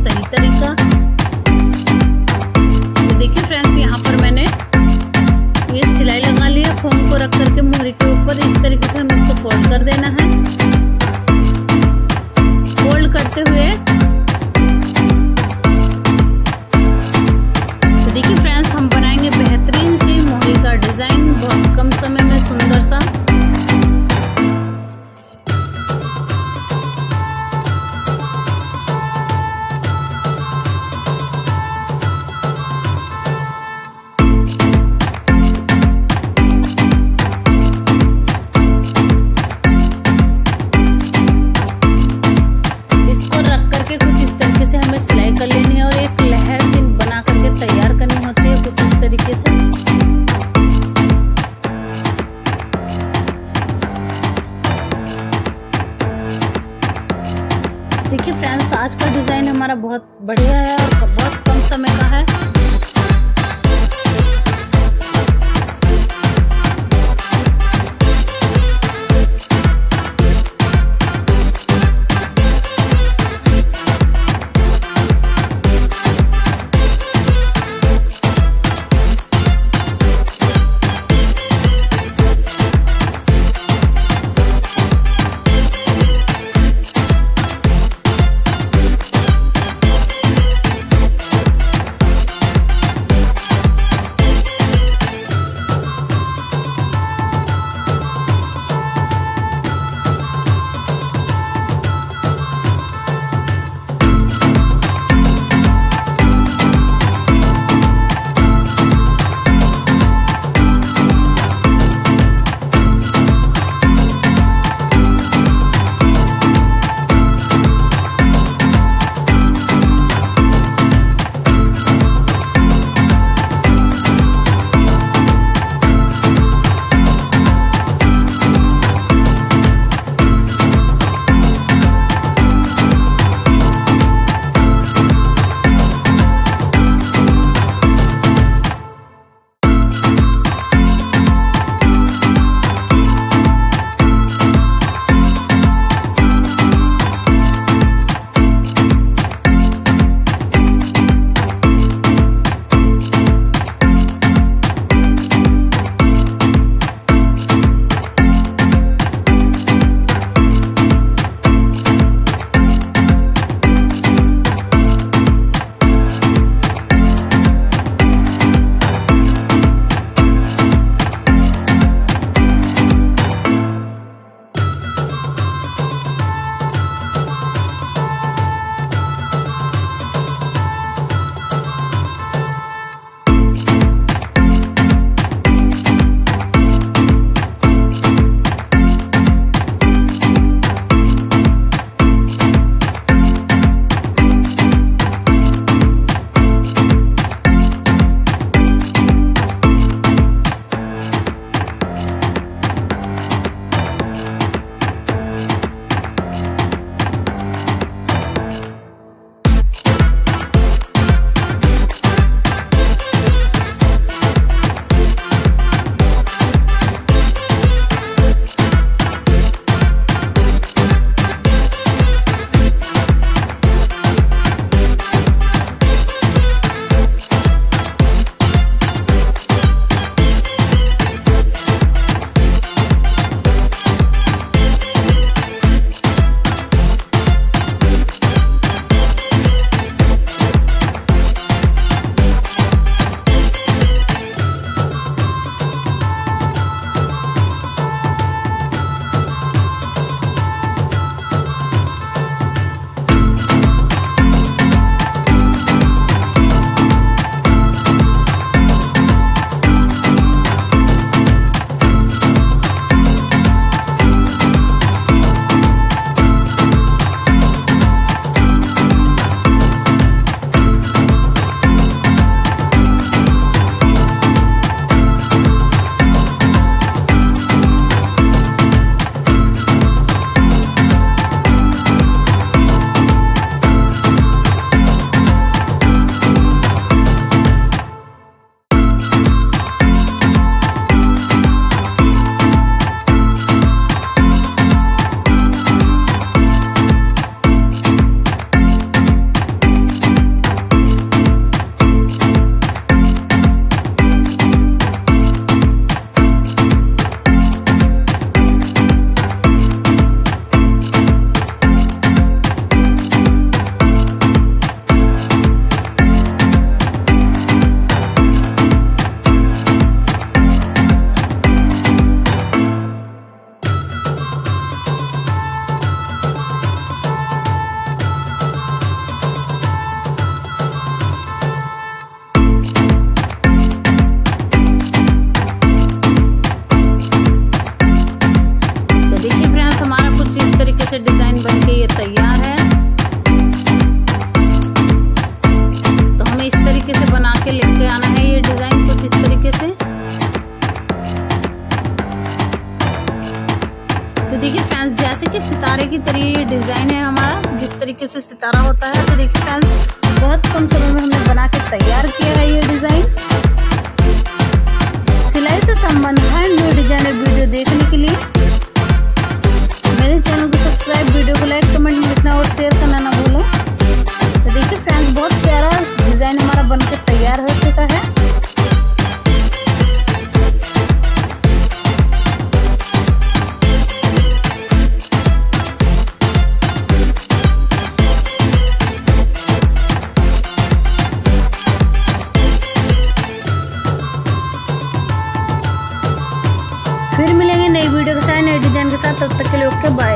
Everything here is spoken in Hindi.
सही तरीका। तो देखिए फ्रेंड्स यहाँ पर मैंने ये सिलाई लगा ली है फोम को रख करके मोहरी के ऊपर। इस तरीके से हम इसको फोल्ड कर देना है। फोल्ड करते हुए कर लेनी है और एक लहर से बना करके तैयार करनी होती है कुछ इस तरीके से। देखिए फ्रेंड्स, आज का डिज़ाइन हमारा बहुत बढ़िया है और बहुत कम समय का है। देखिए फ्रेंड्स जैसे कि सितारे की तरह ये डिज़ाइन है हमारा, जिस तरीके से सितारा होता है तो देखिए फ्रेंड्स बहुत कम समय में हमने बना के तैयार किया है ये डिज़ाइन सिलाई से संबंधित это вот так легкая база.